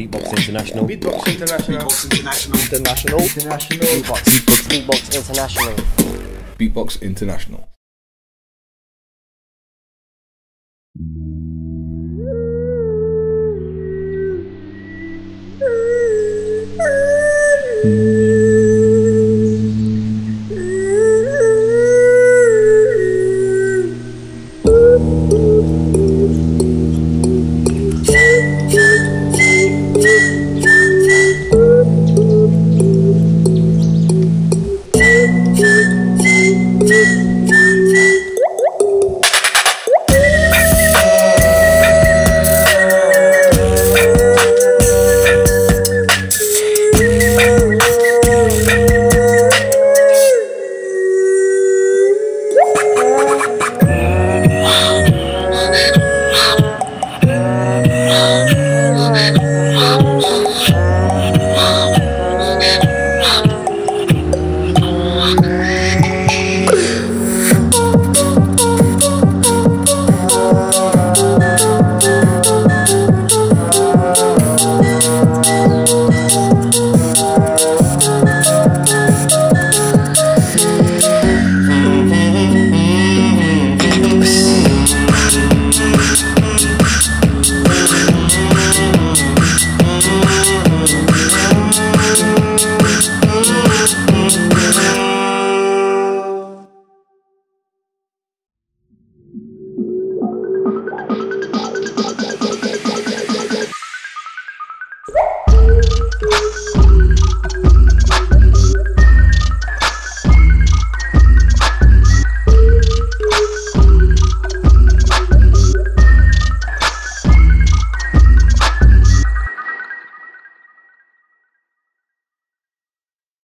Beatbox International. Beatbox International. International. International. International. Beatbox. Beatbox International. Beatbox International.